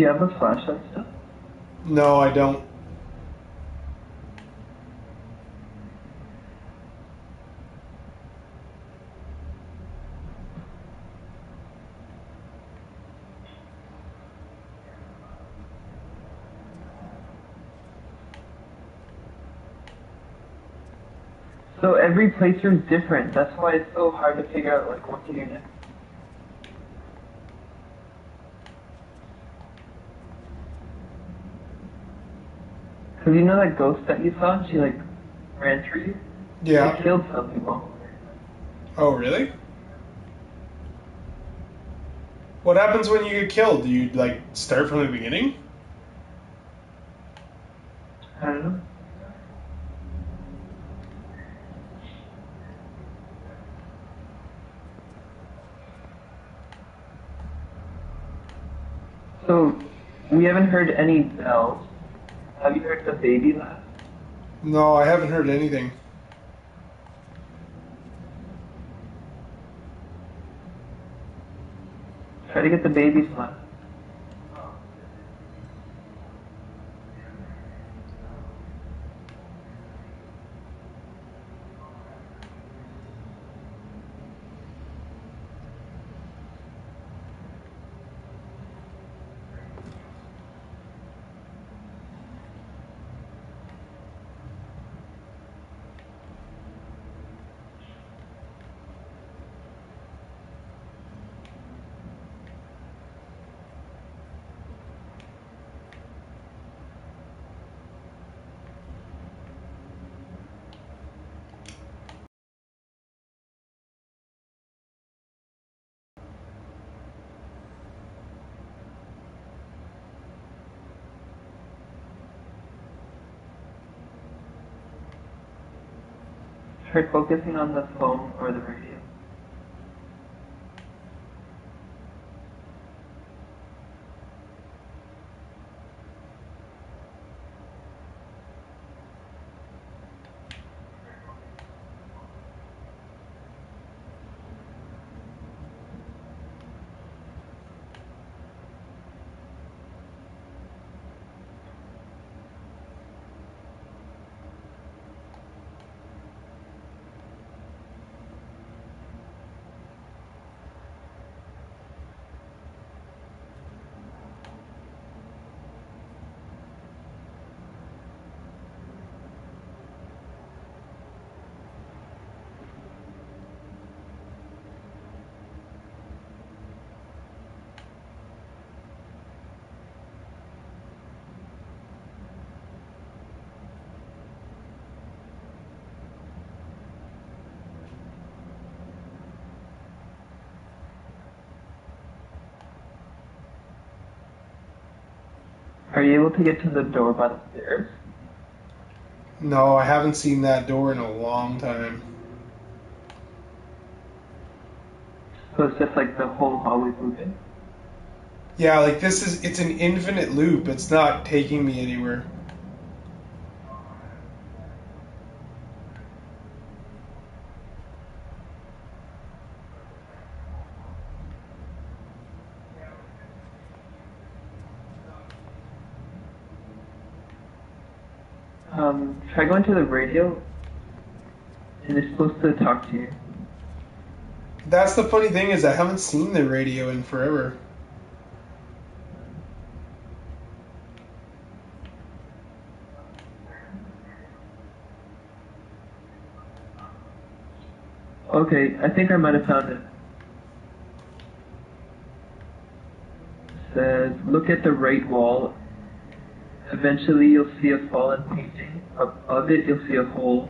Do you have a flashlight still? No, I don't. So every playthrough is different. That's why it's so hard to figure out like what to do next. Cause you know that ghost that you saw? She like ran through you. Yeah. It killed some people. Oh, really? What happens when you get killed? Do you like start from the beginning? I don't know. So, we haven't heard any bells. Have you heard the baby laugh? No, I haven't heard anything. Try to get the baby's laugh. Try focusing on the phone or the radio. Are you able to get to the door by the stairs? No, I haven't seen that door in a long time. So it's just like the whole hallway's moving. Yeah, like this is it's an infinite loop. It's not taking me anywhere. Um, try going to the radio, and it's supposed to talk to you. That's the funny thing is I haven't seen the radio in forever. Okay, I think I might have found it. Says, look at the right wall. Eventually you'll see a fallen painting. Above it you'll see a hole.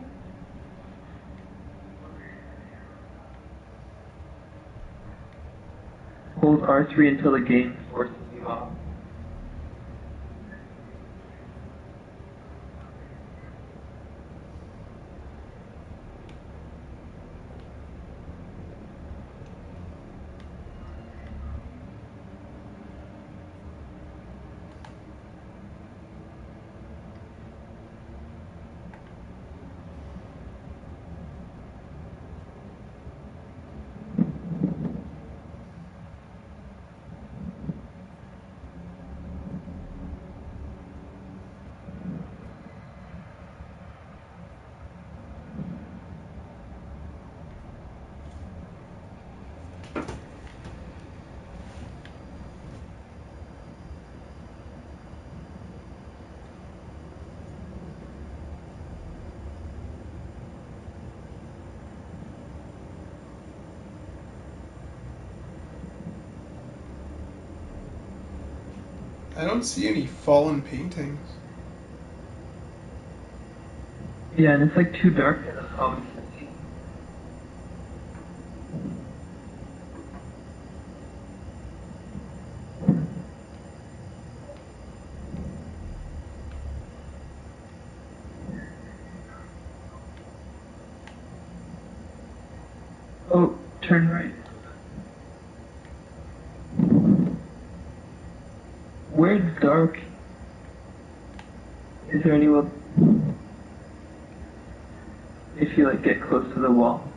Hold R3 until the game forces you off. I don't see any fallen paintings. Yeah, and it's like too dark that's all we can see. Oh, turn right. Where it's dark. There anyone? If you like get close to the wall.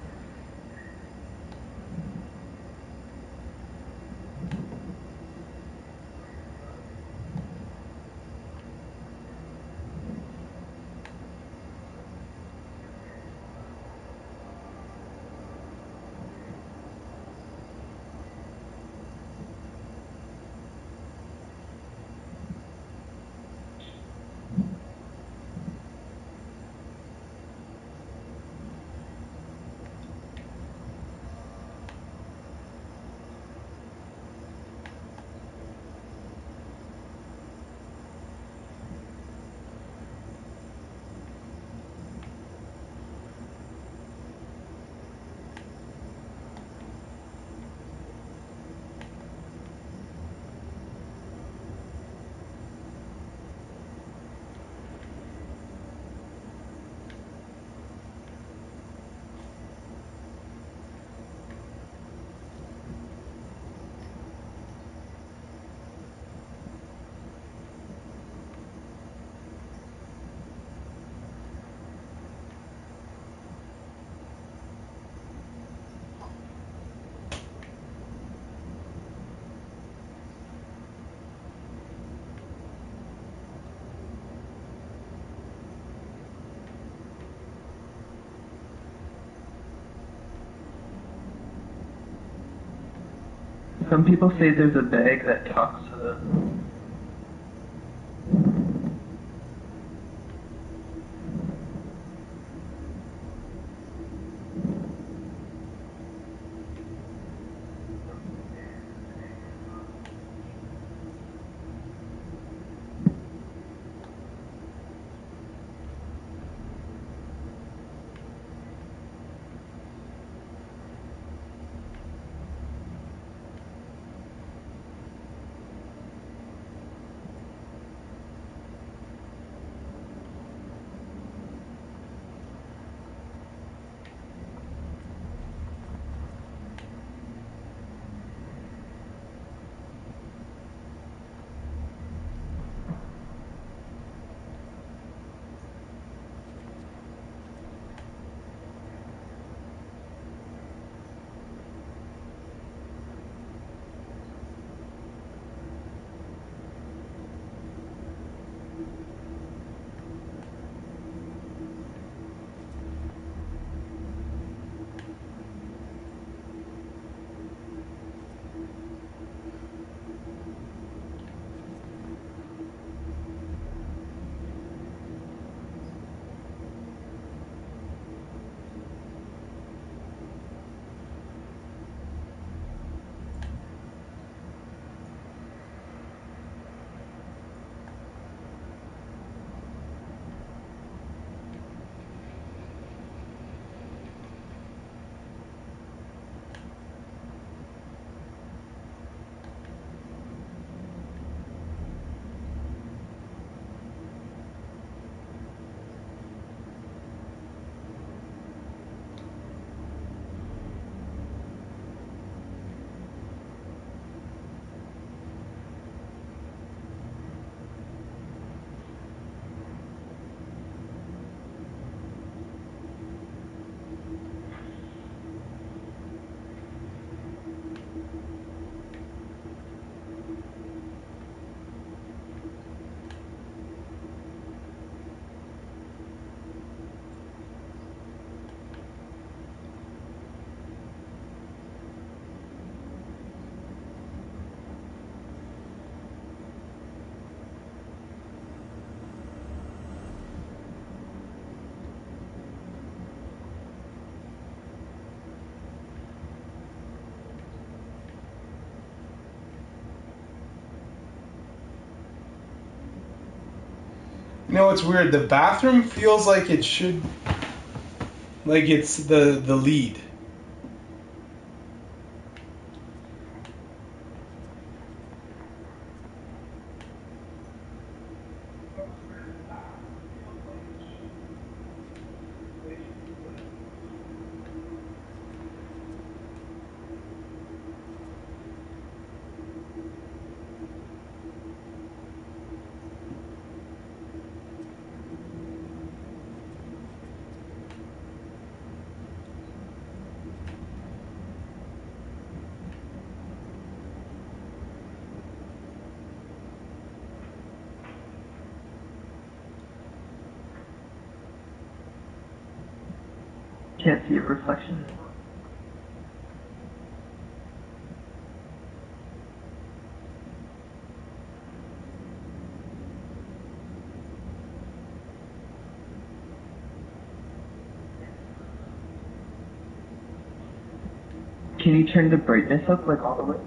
Some people say there's a bag that talks to them. You know, it's weird. The bathroom feels like it should, like it's the the lead. Can't see a reflection. Can you turn the brightness up like all the way?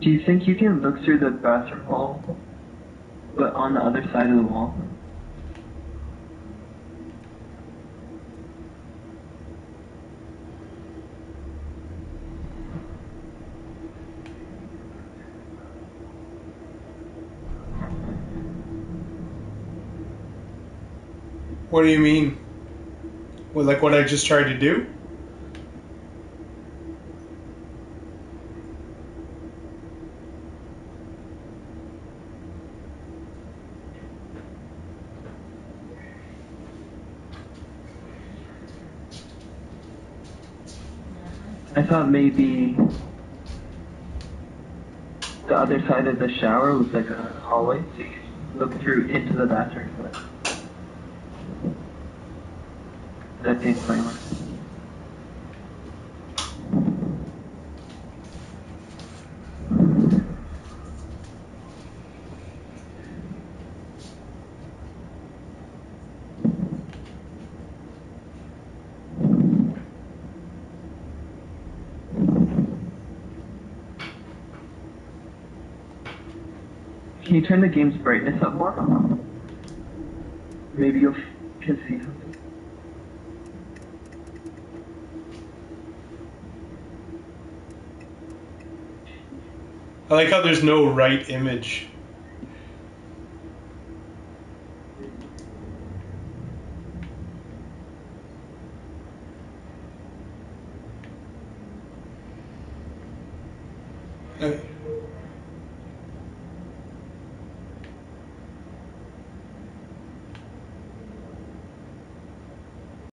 Do you think you can look through the bathroom wall, but on the other side of the wall? What do you mean? Well, like what I just tried to do? I thought maybe the other side of the shower was like a hallway, so you could look through into the bathroom. That didn't work. Can you turn the game's brightness up more? Maybe you can see something. I like how there's no right image.